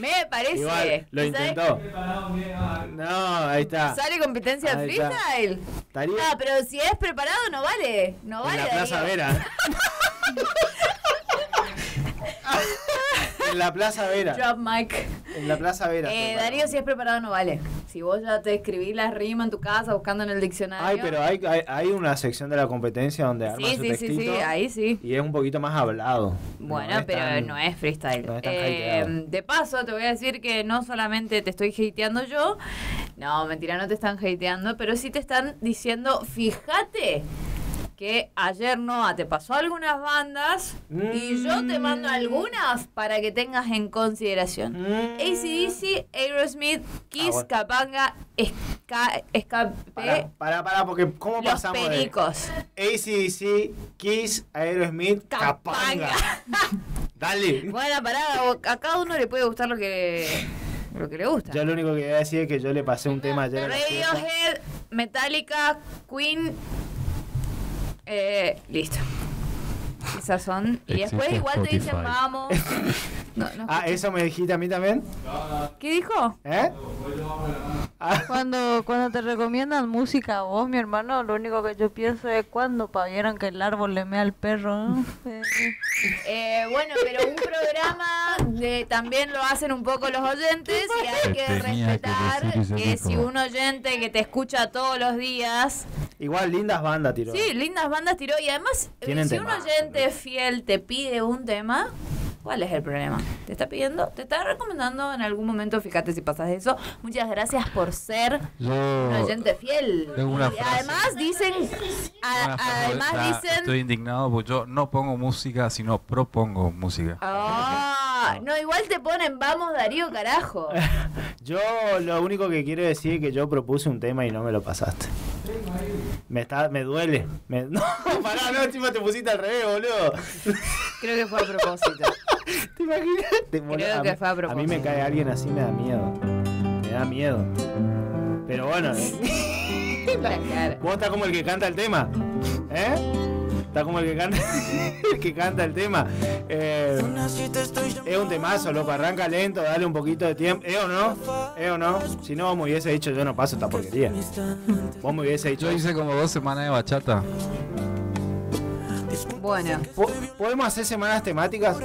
Me parece. Igual, lo intentó. No, ahí está. ¿Sale competencia de freestyle? Estaría No, pero si es preparado no vale. No en vale. la Plaza Darío. Vera. en la Plaza Vera. Drop mic. En la Plaza Vera. Eh, Darío, si es preparado no vale. Si vos ya te escribís la rima en tu casa buscando en el diccionario. Ay, pero hay, hay, hay una sección de la competencia donde arma Sí, su sí, sí, textito sí, ahí sí. y es un poquito más hablado. Bueno, No pero tan- no es freestyle. no es tan Eh, de paso, te voy a decir que no solamente te estoy hateando yo. No, mentira, no te están hateando, pero sí te están diciendo, fíjate que ayer Noah te pasó algunas bandas y yo te mando Mm. algunas para que tengas en consideración. Mm. ACDC, Aerosmith, Kiss, Ah, bueno. Capanga, Ska, Escape, Para, para, para, porque ¿cómo Los pasamos Pericos. de ACDC, Kiss, Aerosmith, Capanga? Dale. Bueno, pará, a cada uno le puede gustar lo que, lo que le gusta. Yo lo único que voy a decir es que yo le pasé un tema ayer. Radiohead, Metallica, Queen. Eh, listo. Esas son. Y después igual te dicen, vamos. No, no. Ah, ¿eso me dijiste a mí también? ¿Qué dijo? ¿Eh? Ah, Cuando, cuando te recomiendan música a vos, mi hermano, lo único que yo pienso es cuando pa, vieron que el árbol le mea al perro. ¿no? Eh, Eh, bueno, pero un programa de, también lo hacen un poco los oyentes y hay que Tenía respetar que si un oyente que te escucha todos los días igual lindas bandas tiró. Sí, lindas bandas tiró. Y además, eh, si un oyente fiel te pide un tema, ¿cuál es el problema? Te está pidiendo, te está recomendando en algún momento, fíjate si pasas eso. Muchas gracias por ser Yo. un oyente fiel. tengo una Y frase. además dicen, a- además dicen, Estoy indignado porque yo no pongo música, sino propongo música. ah, no, igual te ponen, vamos Darío, carajo. Yo lo único que quiero decir es que yo propuse un tema y no me lo pasaste. Me está, me duele. Me- no, pará, no, encima te pusiste al revés, boludo. Creo que fue a propósito. ¿Te imaginas? Te- Creo a que mí- fue a A mí propósito. me cae alguien así, me da miedo. Me da miedo. Pero bueno, eh, La vos estás como el que canta el tema. ¿Eh? Está como el que canta, el que canta el tema. Eh, es un temazo, loco. Arranca lento, dale un poquito de tiempo. ¿Eh o no? ¿Eh o no? Si no, vos me hubiese dicho yo no paso esta porquería. Vos me hubiese dicho. Yo hice como dos semanas de bachata. Bueno, ¿Po- ¿Podemos hacer semanas temáticas?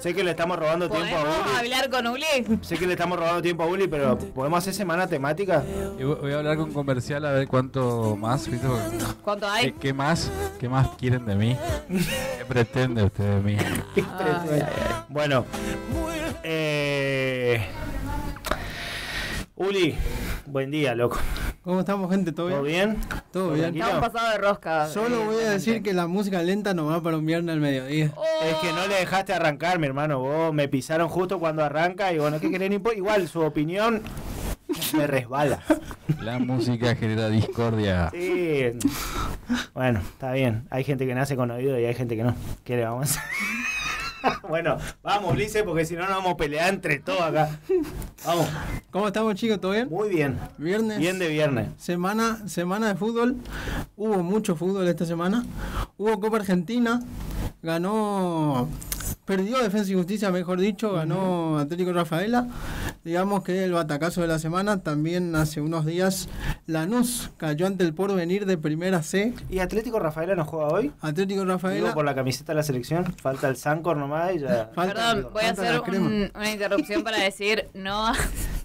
Sé que le estamos robando tiempo a ¿podemos Uli. hablar con Uli? Sé que le estamos robando tiempo a Uli, pero ¿podemos hacer semana temática? Y voy a hablar con comercial a ver cuánto más, ¿viste? Porque- ¿Cuánto ¿Qué, hay? qué más? ¿Qué más quieren de mí? ¿Qué pretende usted de mí? Bueno, eh... Uli, buen día, loco. ¿Cómo estamos, gente? ¿Todo ¿Todo bien? bien? Todo bien. Estamos pasados de rosca. Solo eh, voy a decir que la música lenta no va para un viernes al mediodía. Oh, Es que no le dejaste arrancar, mi hermano. Vos me pisaron justo cuando arranca y bueno, ¿qué querés? Igual su opinión me resbala. La música genera discordia. Sí. Bueno, está bien. Hay gente que nace con oído y hay gente que no. ¿Qué le vamos a hacer? bueno, vamos, Ulises, porque si no nos vamos a pelear entre todos acá. Vamos. ¿Cómo estamos, chicos? ¿Todo bien? Muy bien. Viernes. Bien de viernes. Semana, semana de fútbol. Hubo mucho fútbol esta semana. Hubo Copa Argentina. Ganó. Perdió Defensa y Justicia, mejor dicho. Ganó Atlético Rafaela. Digamos que el batacazo de la semana. También hace unos días Lanús cayó ante el porvenir de Primera C. ¿Y Atlético Rafaela no juega hoy? Atlético Digo, Rafaela. por la camiseta de la selección. Falta el Sancor nomás y ya. Falta- Perdón, voy a hacer un- una interrupción para decir, no,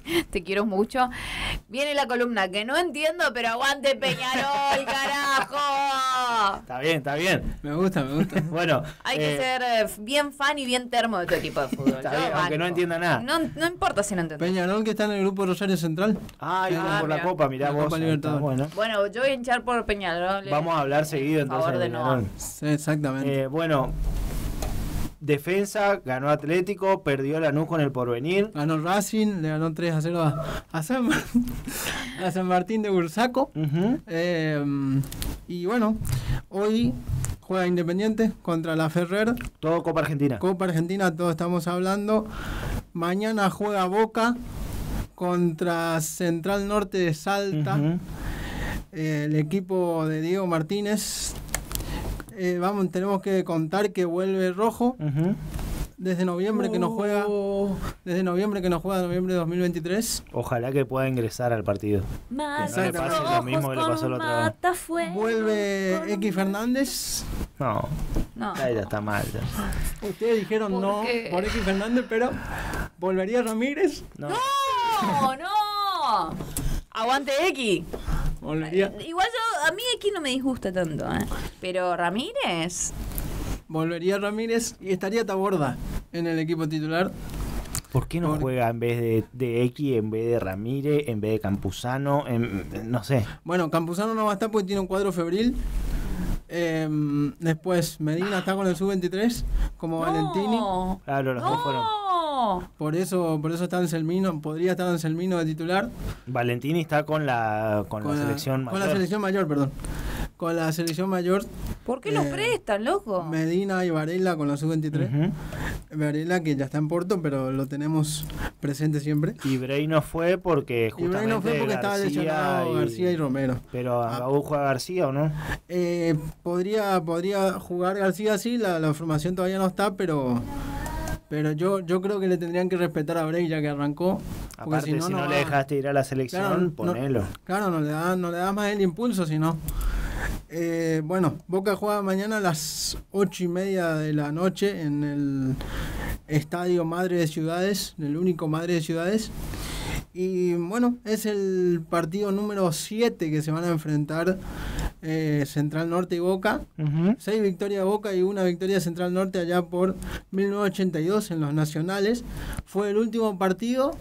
te quiero mucho. Viene la columna que no entiendo, pero aguante Peñarol, carajo. Está bien, está bien. Me gusta, me gusta. Bueno. Hay que eh, ser eh, bien fan y bien termo de tu equipo de fútbol. Está bien, aunque no entienda nada. No, no importa si no entiendes. Peñarol que está en el grupo Rosario Central. Ay, Ah, por la. Copa, mirá La vos. Copa Libertadores. Bueno, Bueno, yo voy a hinchar por Peñarol. eh, vamos a hablar seguido en favor entonces. de. Sí, exactamente. Eh, bueno, defensa, ganó Atlético, perdió Lanús con el porvenir. Ganó Racing, le ganó 3 a 0 a, a San, a San Martín de Bursaco. Eh, y bueno, hoy juega Independiente contra la Ferrer. Todo Copa Argentina. Copa Argentina, todos estamos hablando. Mañana juega Boca contra Central Norte de Salta. Eh, el equipo de Diego Martínez. Eh, vamos, tenemos que contar que vuelve rojo. Desde noviembre que no juega. Desde noviembre que no juega, noviembre de 2023. Ojalá que pueda ingresar al partido. Más Que no le pase lo mismo que le pasó la otra vez. matafuegos. Vuelve X Fernández. No, No. ya ya está mal. ya. Ustedes dijeron ¿Por no qué? por X Fernández, pero volvería Ramírez. No. ¡No! ¡No! Aguante X. Volvería, Igual yo, a mí X no me disgusta tanto, ¿eh? Pero Ramírez. volvería Ramírez y estaría Taborda en el equipo titular. ¿Por qué no Por- juega en vez de, de X, en vez de Ramírez, en vez de Campuzano? En, no sé. Bueno, Campuzano no va a estar porque tiene un cuadro febril. Em, después, Medina está con el sub-23 como Valentini. Claro, los dos fueron. No. Por eso, por eso está Anselmino, podría estar Anselmino de titular. Valentini está con la, con la selección con mayor. la selección mayor, perdón. Con la selección mayor, ¿Por qué los Eh, prestan, loco? Medina y Varela con la sub-23. Ujú. Varela que ya está en Porto, pero lo tenemos presente siempre. Y Bray no fue porque Y justamente Bray no fue porque estaba García lesionado y- García y Romero. Pero Ah. a juega García o no? Eh, podría, podría jugar García sí, la, la formación todavía no está, pero pero yo, yo creo que le tendrían que respetar a Bray ya que arrancó. Aparte, si no, le dejaste ir a la selección, Claro, no- ponelo. Claro, no le da, no le da más el impulso, sino. Eh, bueno, Boca juega mañana a las ocho y media de la noche en el Estadio Madre de Ciudades, el único Madre de Ciudades. Y bueno, es el partido número 7 que se van a enfrentar eh, Central Norte y Boca. Seis victorias de Boca y una victoria de Central Norte allá por 1982 en los nacionales. Fue el último partido,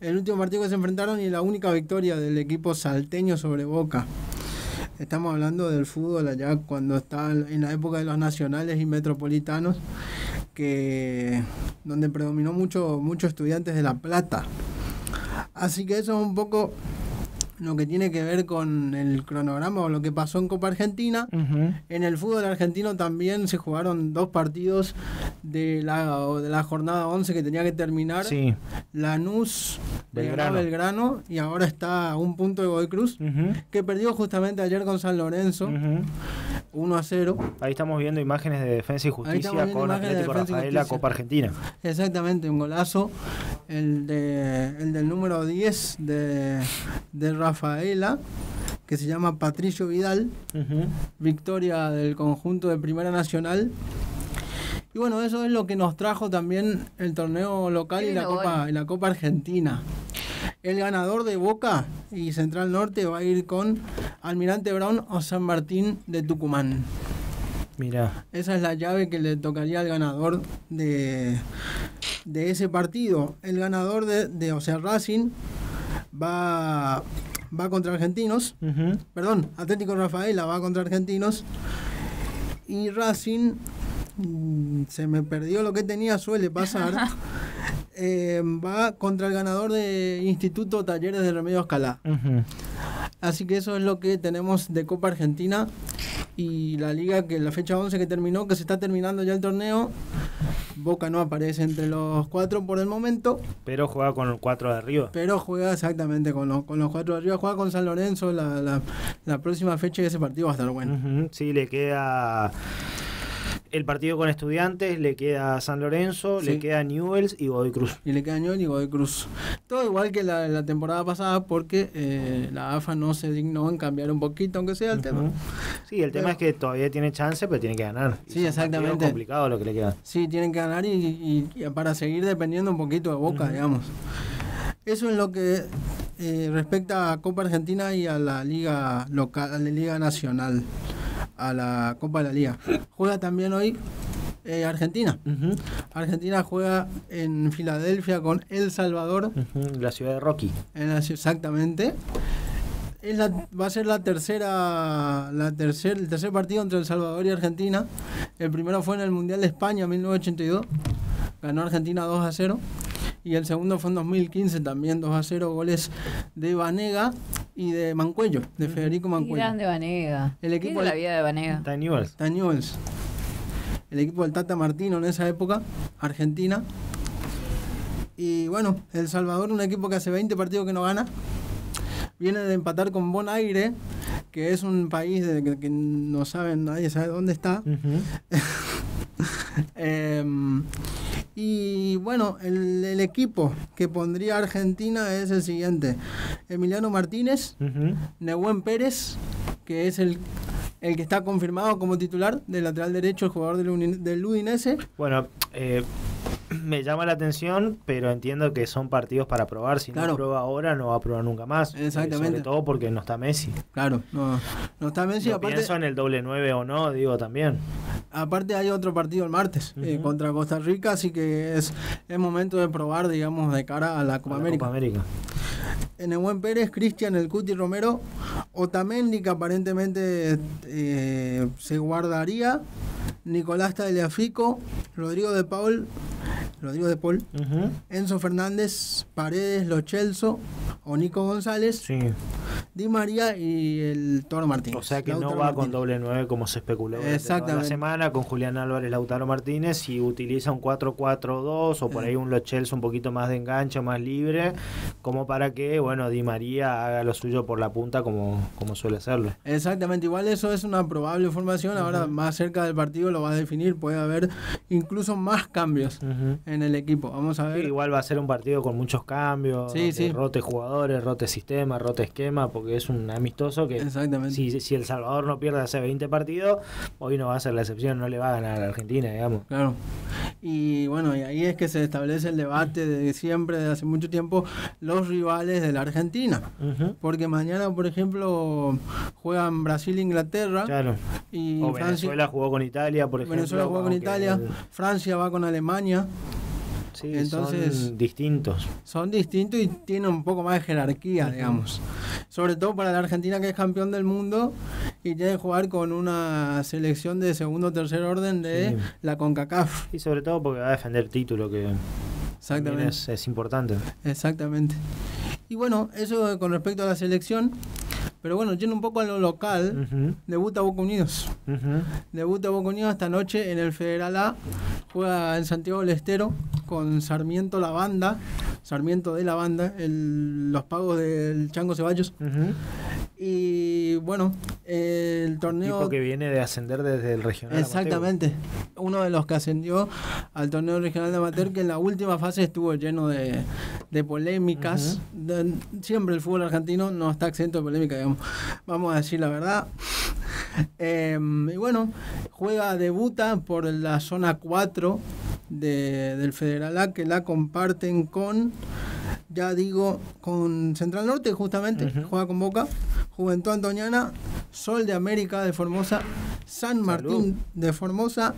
el último partido que se enfrentaron y la única victoria del equipo salteño sobre Boca. Estamos hablando del fútbol allá cuando está en la época de los nacionales y metropolitanos, que donde predominó mucho, muchos estudiantes de La Plata. Así que eso es un poco lo que tiene que ver con el cronograma o lo que pasó en Copa Argentina. En el fútbol argentino también se jugaron dos partidos de la, de la jornada 11 que tenía que terminar. Sí. Lanús Belgrano. Belgrano y ahora está a un punto de Godoy Cruz, que perdió justamente ayer con San Lorenzo. 1 a 0. Ahí estamos viendo imágenes de Defensa y Justicia con de Atlético Rafaela. Copa Argentina. Exactamente, un golazo. El, de, el del número 10 de, de Rafaela, que se llama Patricio Vidal. Victoria del conjunto de Primera Nacional. Y bueno, eso es lo que nos trajo también el torneo local y la, Copa, y la Copa Argentina. El ganador de Boca y Central Norte va a ir con Almirante Brown o San Martín de Tucumán. Mira. Esa es la llave que le tocaría al ganador de, de ese partido. El ganador de, de o sea, Racing va, va contra Argentinos perdón, Atlético Rafaela va contra Argentinos y Racing mm, se me perdió lo que tenía, suele pasar. eh, va contra el ganador de Instituto Talleres de Remedios Calá. Así que eso es lo que tenemos de Copa Argentina y la liga que la fecha 11 que terminó, que se está terminando ya el torneo. Boca no aparece entre los cuatro por el momento, Pero juega con el 4 de arriba. pero juega exactamente con los, con los cuatro de arriba. Juega con San Lorenzo la, la, la próxima fecha y ese partido va a estar bueno. Sí, le queda el partido con Estudiantes, le queda San Lorenzo, Sí. le queda Newells y Godoy Cruz. Y le queda Ñol y Godoy Cruz. Todo igual que la, la temporada pasada porque eh, la AFA no se dignó en cambiar un poquito, aunque sea el tema. Sí, el tema es que todavía tiene chance, pero tiene que ganar. Sí, exactamente. partidos complicados lo que le queda. Sí, tienen que ganar y, y- y para seguir dependiendo un poquito de Boca, digamos. Eso es lo que eh, respecta a Copa Argentina y a la Liga local, a la Liga Nacional, a la Copa de la Liga. Juega también hoy eh, Argentina. Argentina juega en Filadelfia con El Salvador. La ciudad de Rocky. En la ci- exactamente. Es la- va a ser la tercera, la tercer, el tercer partido entre El Salvador y Argentina. El primero fue en el Mundial de España 1982. Ganó Argentina 2 a 0. Y el segundo fue en 2015 también 2 a 0. Goles de Vanega y de Mancuello, de Federico Mancuello. grande Vanega. El ¿Qué equipo es la de- vida de Vanega? Está Newell's. El equipo del Tata Martino en esa época, Argentina. Y bueno, El Salvador, un equipo que hace 20 partidos que no gana. Viene de empatar con Bon Aire, que es un país de, que, que no saben, nadie sabe dónde está. Y bueno, el, el equipo que pondría Argentina es el siguiente. Emiliano Martínez, Ujú. Nehuen Pérez, que es el, el que está confirmado como titular del lateral derecho, el jugador del, del Udinese. Bueno, eh, me llama la atención, pero entiendo que son partidos para probar. Si Claro. no prueba ahora, no va a probar nunca más. Eh, Exactamente. Sobre todo porque no está Messi. Claro, no, no está Messi. Lo Aparte, pienso en el doble 9 o no, digo también. aparte hay otro partido el martes eh, contra Costa Rica, así que es, es momento de probar, digamos, de cara a la Copa A la América. Copa América. Enehuén Pérez, Cristian El Cuti Romero, Otamendi que aparentemente eh, se guardaría, Nicolás Tagliafico, Rodrigo de Paul, Rodrigo de Paul. Enzo Fernández, Paredes, Lo o Nico González, Sí. Di María y el Toro Martínez. O sea que no va con doble 9 como se especuló toda Exactamente. la semana con Julián Álvarez, Lautaro Martínez y utiliza un 4-4-2 o por Eh. ahí un Lo Celso un poquito más de enganche, más libre, como para que, bueno, Di María haga lo suyo por la punta como, como suele hacerlo. Exactamente, igual eso es una probable formación, ahora más cerca del partido lo va a definir, puede haber incluso más cambios en el equipo. Vamos a Sí, ver. igual va a ser un partido con muchos cambios, Sí, donde sí. rote jugadores, rote sistema, rote esquema, porque es un amistoso que Exactamente. si, si El Salvador no pierde hace 20 partidos, hoy no va a ser la excepción, no le va a ganar a la Argentina, digamos. Claro. Y bueno, y ahí es que se establece el debate de siempre, de hace mucho tiempo, los rivales de la Argentina. Porque mañana, por ejemplo, juegan Brasil e Inglaterra Claro. y O Francia. Venezuela jugó con Italia, por ejemplo. Venezuela juega con Italia, Francia va con Alemania. Sí, Entonces- son distintos. Son distintos y tienen un poco más de jerarquía, digamos. Sobre todo para la Argentina que es campeón del mundo y tiene que jugar con una selección de segundo o tercer orden de Sí. la CONCACAF. Y sobre todo porque va a defender título, que Exactamente. es, es importante. Exactamente. Y bueno, eso con respecto a la selección. Pero bueno, yendo un poco a lo local, Ujú, debuta Boca Unidos. Debuta Boca Unidos esta noche en el Federal A. Juega en Santiago del Estero con Sarmiento La Banda. Sarmiento de la Banda, el- los pagos del Chango Ceballos. Y bueno, el torneo... Tipo que viene de ascender desde el regional. amateur. Exactamente. Uno de los que ascendió al torneo regional de amateur que en la última fase estuvo lleno de, de polémicas. De- siempre el fútbol argentino no está exento de polémica, digamos. Vamos a decir la verdad. Eh, y bueno, juega, debuta por la zona 4 de- del Federal A que la comparten con, ya digo, con Central Norte justamente, juega con Boca, Juventud Antoniana, Sol de América de Formosa, San Martín de Formosa,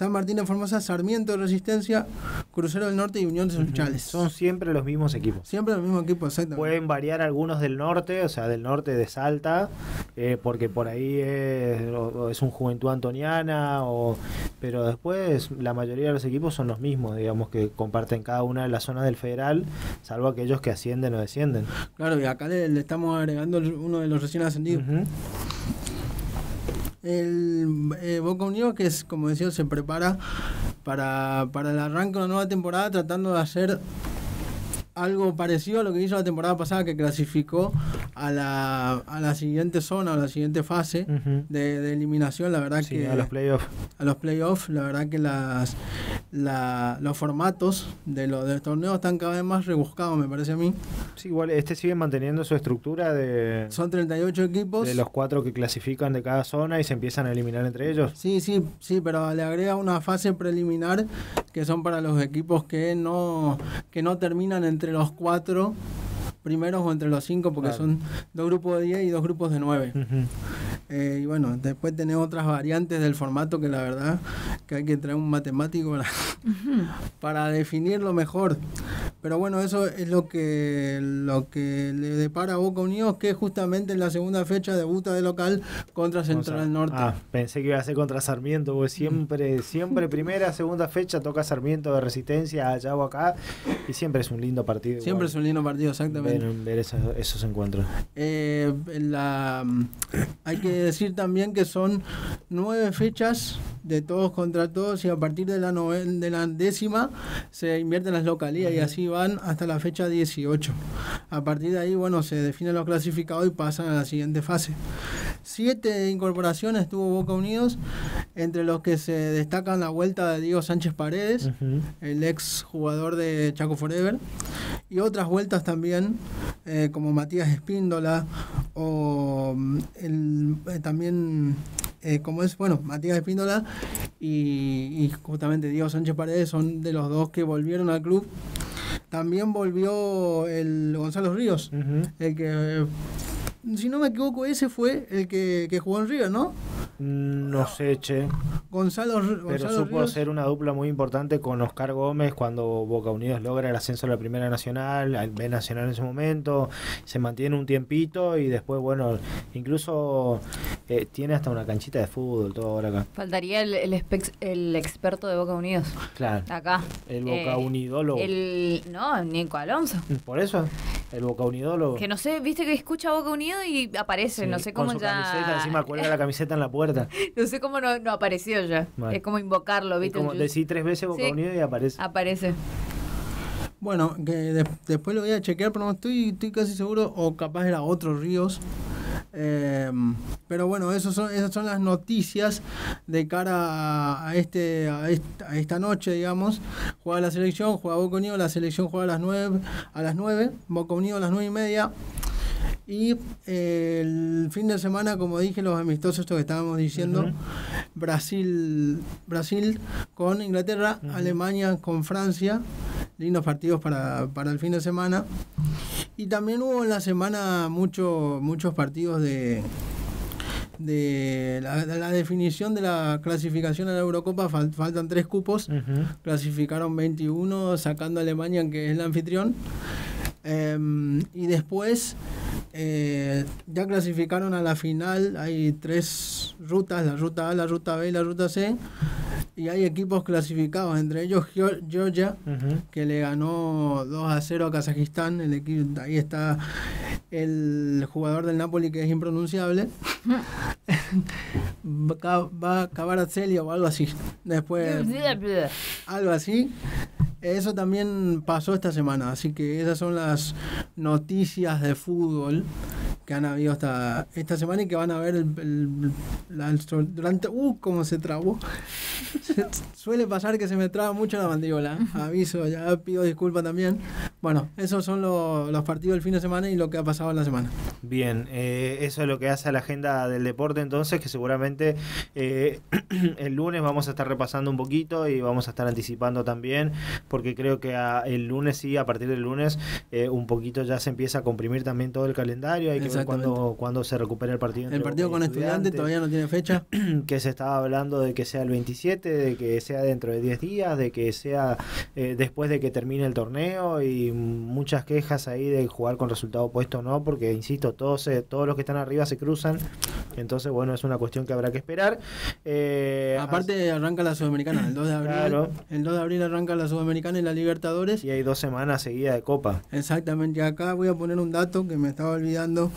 San Martín de Formosa, Sarmiento de Resistencia, Crucero del Norte y Unión de Sunchales. Son siempre los mismos equipos. Siempre el mismo equipo, exactamente. Pueden variar algunos del norte, o sea, del norte de Salta, eh, porque por ahí es, o- o es un Juventud Antoniana, o, pero después la mayoría de los equipos son los mismos, digamos, que comparten cada una de las zonas del federal, salvo aquellos que ascienden o descienden. Claro, y acá le, le estamos agregando uno de los recién ascendidos. El eh, Boca Unidos, que es, como decía, se prepara para, para el arranque de una nueva temporada tratando de hacer algo parecido a lo que hizo la temporada pasada, que clasificó a la, a la siguiente zona, a la siguiente fase de, de eliminación. La verdad Sí, que a los playoffs. a los playoffs, la verdad que las, la- los formatos de los, de los torneos están cada vez más rebuscados, me parece a mí. Sí, igual este sigue manteniendo su estructura de, Son 38 equipos. de los cuatro que clasifican de cada zona y se empiezan a eliminar entre ellos. Sí, sí, sí, pero le agrega una fase preliminar que son para los equipos que no, que no terminan entre los cuatro primeros o entre los cinco, porque Claro. son dos grupos de 10 y dos grupos de 9. Ujú. Eh, y bueno, después tenés otras variantes del formato que la verdad que hay que traer un matemático para, para definirlo mejor. Pero bueno, eso es lo que lo que le depara a Boca Unidos, que justamente en la segunda fecha debuta de local contra Central Norte. Ah, pensé que iba a ser contra Sarmiento, porque siempre, siempre primera, segunda fecha toca Sarmiento de Resistencia allá o acá, y siempre es un lindo partido. Siempre es un lindo partido, exactamente. ver, ver esos, esos encuentros. Eh, la, hay que decir también que son nueve fechas de todos contra todos y a partir de la, noven- de la décima se invierten las localías y así van hasta la fecha 18. A partir de ahí, bueno, se definen los clasificados y pasan a la siguiente fase. Siete incorporaciones tuvo Boca Unidos entre los que se destacan la vuelta de Diego Sánchez Paredes, el ex jugador de Chaco Forever, y otras vueltas también, eh, como Matías Espíndola, o mm, el, eh, también, eh, como es, bueno, Matías Espíndola y, y justamente Diego Sánchez Paredes son de los dos que volvieron al club. También volvió el Gonzalo Ríos, el que, si no me equivoco, ese fue el que, que jugó en River, ¿no? No sé, che. Gonzalo, R- Pero Gonzalo supo Ríos. ser una dupla muy importante con Oscar Gómez cuando Boca Unidos logra el ascenso a la Primera Nacional, al B Nacional en ese momento, se mantiene un tiempito y después, bueno, incluso eh, tiene hasta una canchita de fútbol, todo ahora acá. Faltaría el, el, espex- el experto de Boca Unidos. Claro, Acá. el Boca Eh, Unidólogo. El. No, Nico Alonso. Por eso, el Boca Unidólogo. Que no sé, viste que escucha Boca Unido y aparece, Sí, no sé con cómo su ya. camiseta, encima cuelga la camiseta en la puerta. No sé cómo no, no apareció ya. Vale. Es como invocarlo, Es ¿viste? como decir tres veces Boca Sí. Y aparece. Aparece. Bueno, que de- después lo voy a chequear, pero no estoy, estoy casi seguro, o capaz era otro Ríos. Eh, pero bueno, esos son, esas son las noticias de cara a, a este, a, esta, a esta noche, digamos. Juega la selección, juega Boca Unido, la selección juega a las 9, a las 9 Boca Unido a las 9 y media. Y eh, el fin de semana, como dije, los amistosos, esto que estábamos diciendo. Brasil, Brasil con Inglaterra. Alemania con Francia, lindos partidos para, para el fin de semana. Y también hubo en la semana mucho, muchos partidos de, de la, de la definición de la clasificación a la Eurocopa, fal- faltan tres cupos, clasificaron 21 sacando a Alemania que es el anfitrión. Em, y después eh, ya clasificaron a la final, hay tres rutas, la ruta A, la ruta B y la ruta C. Y hay equipos clasificados, entre ellos Geo- Georgia, Ujú. que le ganó 2 a 0 a Kazajistán. El equipo, ahí está el jugador del Napoli que es impronunciable. va Kvaratskhelia o algo así. Después, algo así. Eso también pasó esta semana, así que esas son las noticias de fútbol que han habido esta, esta semana y que van a ver el, el- la- durante... ¡Uh! cómo se trabó. Suele pasar que se me traba mucho la mandíbula. Aviso, ya pido disculpas también. Bueno, esos son lo- los partidos del fin de semana y lo que ha pasado en la semana. Bien, eh, eso es lo que hace a la agenda del deporte entonces, que seguramente eh, el lunes vamos a estar repasando un poquito y vamos a estar anticipando también, porque creo que a- el lunes sí, a partir del lunes, eh, un poquito ya se empieza a comprimir también todo el calendario, hay que. Cuándo, cuándo se recupera el partido. El partido con estudiantes todavía no tiene fecha. que se estaba hablando de que sea el 27, de que sea dentro de 10 días, de que sea eh, después de que termine el torneo y muchas quejas ahí de jugar con resultado opuesto o no, porque insisto, todos, se- todos los que están arriba se cruzan, entonces bueno, es una cuestión que habrá que esperar. Eh, Aparte arranca la Sudamericana el 2 de abril. Claro. El 2 de abril arranca la Sudamericana y la Libertadores. y hay dos semanas seguidas de Copa. Exactamente, acá voy a poner un dato que me estaba olvidando.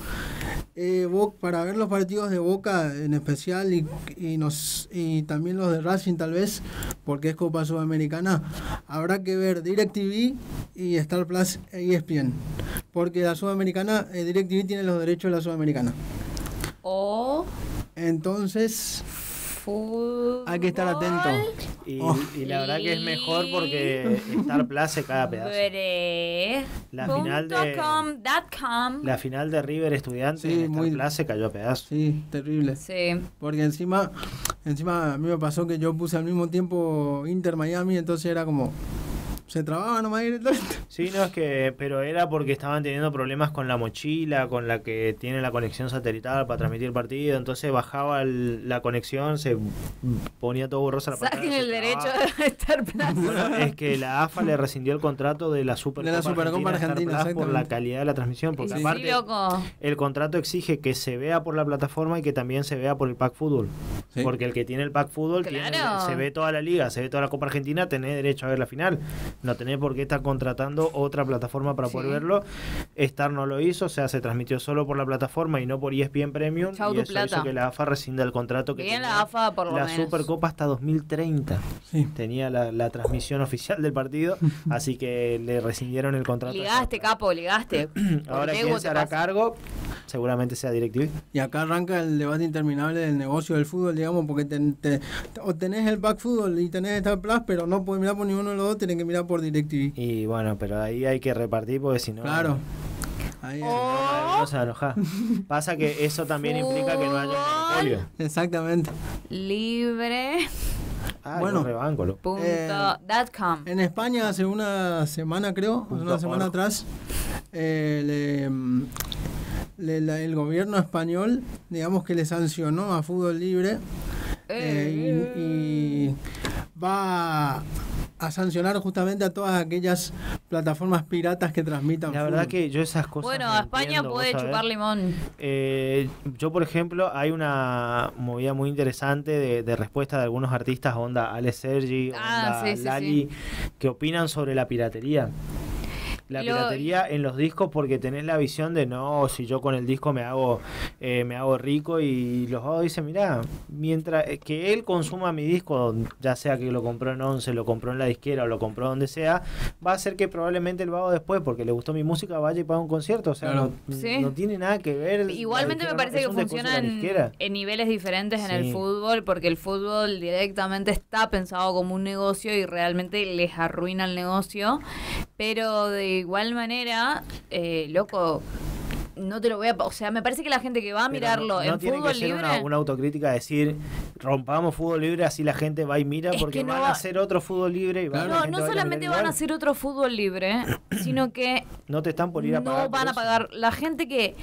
Eh, para ver los partidos de Boca en especial y, y, nos, y también los de Racing tal vez, porque es Copa Sudamericana, habrá que ver DirecTV y Star Plus e ESPN. Porque la Sudamericana, eh, DirecTV tiene los derechos de la Sudamericana. O. Entonces, Fútbol. hay que estar atento. Y, Oh. y la verdad que es mejor porque Star Plus se cada pedazo. La final de- com. La final de River Estudiantes Sí, en Star muy- Plus se cayó a pedazos. Sí, terrible. Sí. Porque encima, encima a mí me pasó que yo puse al mismo tiempo Inter Miami, entonces era como. Se trababa nomás directamente. Sí, no es que, pero era porque estaban teniendo problemas con la mochila, con la que tiene la conexión satelital para transmitir el partido, entonces bajaba el- la conexión, se ponía todo borrosa la pantalla. Saquen el derecho de estar. Bueno, es que la AFA le rescindió el contrato de la Supercopa De la Supercopa Argentina, Plus por la calidad de la transmisión, porque Sí, aparte loco. el contrato exige que se vea por la plataforma y que también se vea por el Pack Fútbol. Sí. Porque el que tiene el Pack Fútbol tiene- Claro. se ve toda la liga, se ve toda la Copa Argentina, tenés derecho a ver la final. No tenés por qué estar contratando otra plataforma para poder verlo. Star no lo hizo, o sea, se transmitió solo por la plataforma y no por ESPN Premium. Chau y tu eso plata. hizo que la AFA rescinda el contrato que Bien tenía la AFA, por lo la menos. Supercopa hasta 2030. Sí. Tenía la, la transmisión oficial del partido, así que le rescindieron el contrato. Ligaste, capo, ligaste. Ahora, ¿quién se hará cargo? Seguramente sea DirecTV. Y acá arranca el debate interminable del negocio del fútbol, digamos, porque te, te- o tenés el back fútbol y tenés Star Plus, pero no puedes mirar por ninguno de los dos, tenés que mirar por DirecTV. Y bueno, pero ahí hay que repartir porque si no. Claro. Ahí es. Oh. No. Pasa que eso también implica que no haya monopolio. Exactamente. Libre. Ah, Bueno. bueno, rebanco. lo- Punto. Eh, dot com. En España hace una semana, creo, Punto una semana org. atrás, eh, le, mm, le- la- el gobierno español, digamos que le sancionó a Fútbol Libre eh, y, y va a sancionar justamente a todas aquellas plataformas piratas que transmitan La verdad fútbol. que yo esas cosas. Bueno, no a España entiendo, puede chupar limón. Eh, yo, por ejemplo, hay una movida muy interesante de, de respuesta de algunos artistas, onda Ale Sergi, Ah, onda sí, sí, Lali, que opinan sobre la piratería. La Lo- piratería en los discos porque tenés la visión de no, si yo con el disco me hago eh, me hago rico y los dos dicen, mira, mientras eh, que él consuma mi disco, ya sea que lo compró en Once, lo compró en la disquera o lo compró donde sea, va a hacer que probablemente el vago después, porque le gustó mi música, vaya y pague un concierto. O sea, Claro. no, Sí. no tiene nada que ver. Igualmente me parece que un discurso de funciona la en, niveles diferentes en el fútbol, porque el fútbol directamente está pensado como un negocio y realmente les arruina el negocio. Pero de igual manera, eh, loco, no te lo voy a... O sea, me parece que la gente que va a Pero mirarlo no, no en tiene fútbol que ser libre... una, una autocrítica decir rompamos fútbol libre así la gente va y mira Es porque no van va- a hacer otro fútbol libre y va- la No, no a solamente van a hacer otro fútbol libre, sino que no te están por ir a pagar no van a pagar. La gente que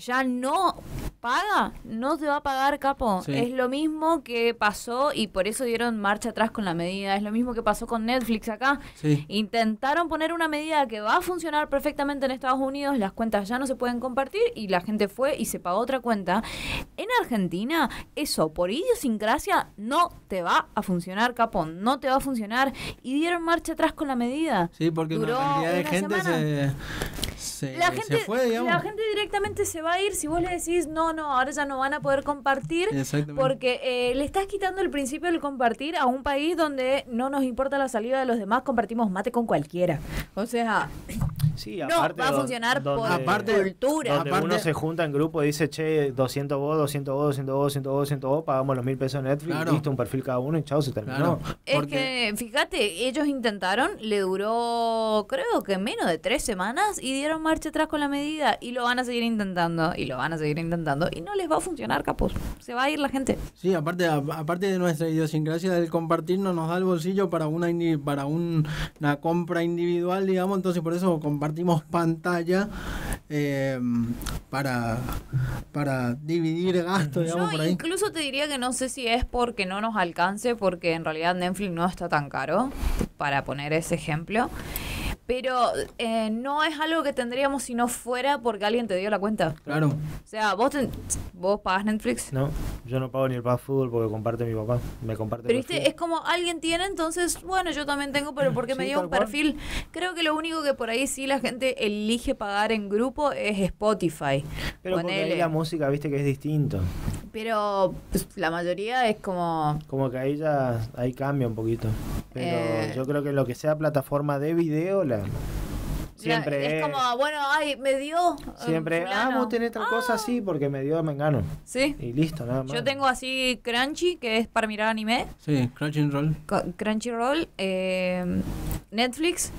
ya no paga, no te va a pagar, capo. Sí. Es lo mismo que pasó y por eso dieron marcha atrás con la medida. Es lo mismo que pasó con Netflix acá. Sí. Intentaron poner una medida que va a funcionar perfectamente en Estados Unidos, las cuentas ya no se pueden compartir y la gente fue y se pagó otra cuenta. En Argentina, eso por idiosincrasia no te va a funcionar, capo, no te va a funcionar y dieron marcha atrás con la medida. Sí, porque Duró una cantidad de una gente se, se, La se gente, fue, digamos. la gente directamente se va a ir si vos le decís, no, no, ahora ya no van a poder compartir. Porque eh, le estás quitando el principio del compartir a un país donde no nos importa la salida de los demás, compartimos mate con cualquiera. O sea, Sí, no va a funcionar donde- por Aparte- cultura. donde aparte- uno se junta en grupo y dice, che, 200 vos, 200 vos, 200 vos, 200 vos, 200 vos, pagamos los mil pesos en Netflix, Claro. listo, un perfil cada uno y chao, se terminó. Claro. Es porque- que, fíjate, ellos intentaron, le duró creo que menos de tres semanas y dieron marcha atrás con la medida y lo van a seguir intentando y lo van a seguir intentando y no les va a funcionar, capos. Se va a ir la gente. Sí, aparte, a- aparte de nuestra idiosincrasia del compartir, no nos da el bolsillo para una para un- una compra individual, digamos, entonces por eso compartimos pantalla eh, para, para dividir gastos, digamos, Yo por ahí. incluso te diría que no sé si es porque no nos alcance, porque en realidad Netflix no está tan caro, para poner ese ejemplo. Pero eh, no es algo que tendríamos si no fuera porque alguien te dio la cuenta. Claro. O sea, vos, te- vos pagas Netflix. No, yo no pago ni el pass fútbol porque comparte mi papá, me comparte Pero viste, es como alguien tiene, entonces, bueno, yo también tengo, pero porque me dio un cual. perfil. Creo que lo único que por ahí sí la gente elige pagar en grupo es Spotify. Pero porque Ponele. ahí la música, viste que es distinto. Pero pues, la mayoría es como... Como que ahí ya ahí cambia un poquito. Pero Eh. yo creo que lo que sea plataforma de video, la siempre es es, como, bueno, ay, me dio. eh, siempre, ah, vos tenés tal cosa así porque me dio Mengano. Sí. Y listo, nada más. Yo tengo así Crunchy, que es para mirar anime. Sí, Crunchyroll. Crunchyroll. eh, Netflix.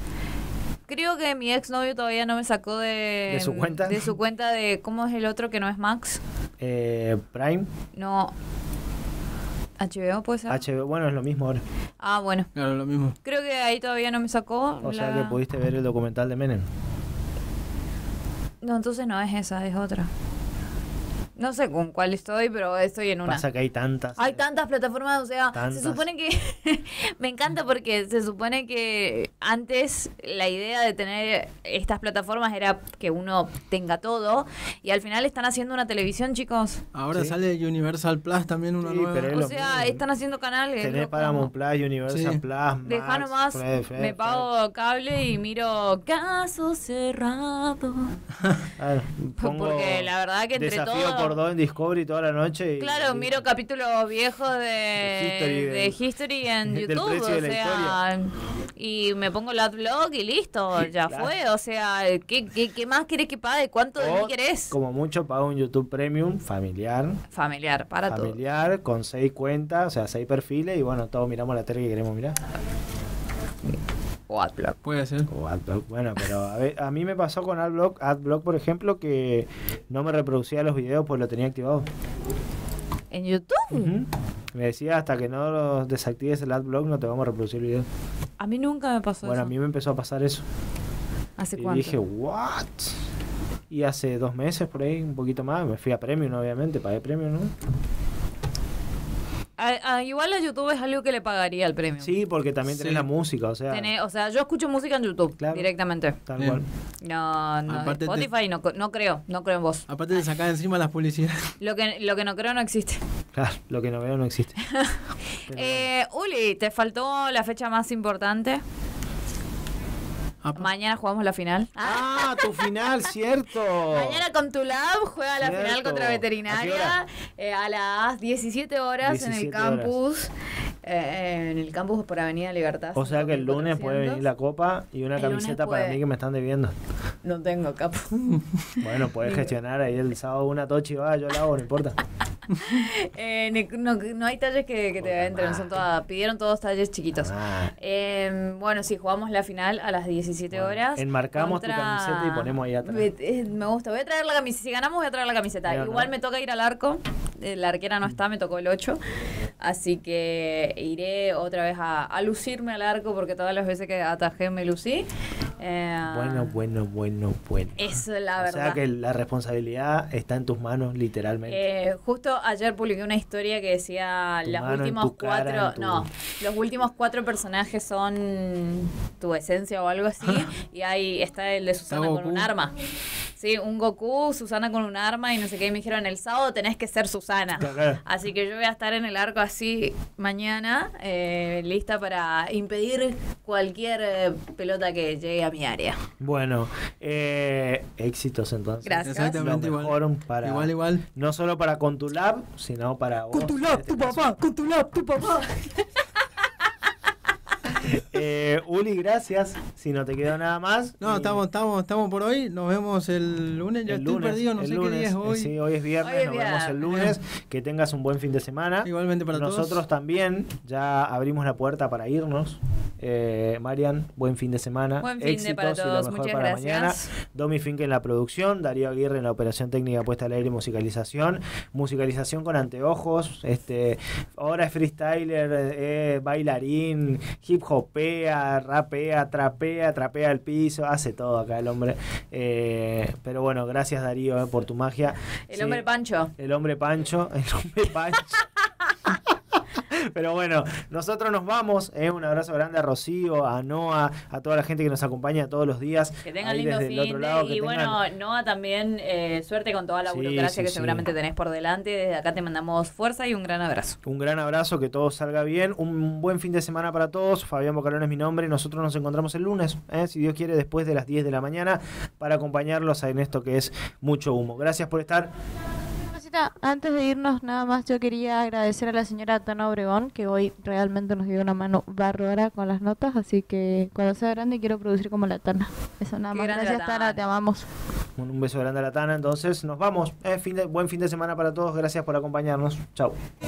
Creo que mi exnovio todavía no me sacó de... ¿De su cuenta? De su cuenta de... ¿Cómo es el otro que no es Max? Eh, Prime, No... HBO puede ser. HBO, bueno, es lo mismo ahora. ah, bueno. Claro, lo mismo. Creo que ahí todavía no me sacó. O sea que pudiste ver el documental de Menem. No, entonces no es esa, es otra. No sé con cuál estoy, pero estoy en una. Pasa que hay tantas. Hay tantas plataformas, o sea, Tantas. se supone que me encanta porque se supone que antes la idea de tener estas plataformas era que uno tenga todo y al final están haciendo una televisión, chicos. Ahora Sí. sale Universal Plus también una Sí, nueva. pero es O sea, mismo. están haciendo canales. Tenés loco. Paramount Plus, Universal Sí. Plus, Max, Deja nomás, Fred, Fred, me pago cable y miro caso cerrado. Pongo Porque la verdad que entre Desafío dos en Discovery toda la noche. y- Claro, y- miro capítulos viejos de, De History, de del- History en YouTube, o sea, y me pongo el adblock y listo, ya Claro. fue, o sea, ¿qué, qué, qué más querés que pague? ¿Cuánto de mí o, querés? Como mucho pago un YouTube Premium familiar. Familiar, para todo. familiar, con seis cuentas, o sea, seis perfiles, y bueno, todos miramos la tele que queremos mirar. O adblock. Puede ser. O Adblock, bueno, pero a, ver, a mí me pasó con Adblock, Adblock, por ejemplo, que no me reproducía los videos pues lo tenía activado. ¿En YouTube? Me decía, hasta que no los desactives el Adblock no te vamos a reproducir el video. A mí nunca me pasó Bueno, a eso. mí me empezó a pasar eso. ¿Hace Y cuánto? dije, ¿what? Y hace dos meses por ahí, un poquito más, me fui a Premium, obviamente, pagué Premium, ¿no? A- a- igual a YouTube es algo que le pagaría al premio. Sí, porque también tenés Sí. la música, o sea, o sea, yo escucho música en YouTube Claro. directamente. tal Bien. cual. No, no, Aparte te- Spotify no, no creo, no creo en vos. Aparte de sacar encima las publicidades. Lo que, lo que no creo no existe. Claro, lo que no veo no existe. Pero- Eh, Uli, te faltó la fecha más importante. Apa. Mañana jugamos la final. ¡Ah, tu final, cierto! Mañana con tu lab juega la final contra ¿A qué veterinaria eh, a las 17 horas en el 17 horas. campus. eh, en el campus por Avenida Libertad. O sea que el lunes puede 5400. venir la copa y una El camiseta para mí que me están debiendo. No tengo capo. Bueno, puedes gestionar ahí el sábado una tochi, va, yo la hago, no importa. Eh, no, no hay talles que, que te entren, son todas, pidieron todos talles chiquitos. Ah, Eh, bueno, sí, jugamos la final a las 17 Bueno, horas. enmarcamos tu camiseta y ponemos ahí atrás. Me, eh, me gusta, voy a traer la camiseta. Si ganamos, voy a traer la camiseta. Igual me toca ir al arco. La arquera no está, me tocó el 8. Así que iré otra vez a, a lucirme al arco porque todas las veces que atajé me lucí. Eh, bueno, bueno, bueno, bueno. Eso es la o verdad. sea que la responsabilidad está en tus manos, literalmente. Eh, justo ayer publiqué una historia que decía los últimos cara, cuatro, tu- no, los últimos cuatro personajes son tu esencia o algo así y ahí está el de Susana con un arma. Sí, un Goku, Susana con un arma y no sé qué. Y me dijeron, el sábado tenés que ser Susana. Claro. Así que yo voy a estar en el arco así mañana, eh, lista para impedir cualquier eh, pelota que llegue a mi área. Bueno, eh, éxitos entonces. Gracias. Exactamente Lo igual. para, Igual, igual. No solo para con tu lab, sino para vos. Con tu lab, este tu papá, con tu lab, tu papá. Eh, Uli, gracias. Si no te quedó nada más. No, y- estamos, estamos, estamos por hoy. Nos vemos el lunes. Ya el estoy lunes, perdido, no sé lunes, qué día es hoy. Sí, hoy es viernes, Hoy es nos vemos el lunes. Que tengas un buen fin de semana. Igualmente para Nosotros todos. también ya abrimos la puerta para irnos. Eh, Marian, buen fin de semana. Buen fin de Éxitos para y lo todos, mejor muchas para gracias. mañana. Domi Fink en la producción, Darío Aguirre en la operación técnica puesta al aire y musicalización. Musicalización con anteojos. Este, ahora es freestyler, eh, bailarín, hip hopea, rapea, trapea, trapea el piso, hace todo acá el hombre. Eh, pero bueno, gracias Darío eh, por tu magia. El Sí, hombre Pancho. el hombre Pancho, el hombre Pancho. Pero bueno, nosotros nos vamos. eh, un abrazo grande a Rocío, a Noah, a toda la gente que nos acompaña todos los días. Que tengan lindo desde fin el otro de- lado. que y tengan- bueno, Noah también eh, suerte con toda la Sí, burocracia sí, que sí. seguramente tenés por delante. Desde acá te mandamos fuerza y un gran abrazo. Un gran abrazo, que todo salga bien. Un buen fin de semana para todos. Fabián Bocalón es mi nombre. Nosotros nos encontramos el lunes, eh, si Dios quiere, después de las 10 de la mañana, para acompañarlos en esto que es mucho humo. Gracias por estar. Antes de irnos, nada más yo quería agradecer a la señora Tana Obregón, que hoy realmente nos dio una mano bárbara con las notas, así que cuando sea grande quiero producir como la Tana. Eso nada Qué más. Gracias Tana, Tana. te amamos. Un, beso grande a la Tana. Entonces, nos vamos. Eh, fin de- buen fin de semana para todos. Gracias por acompañarnos. Chau. Y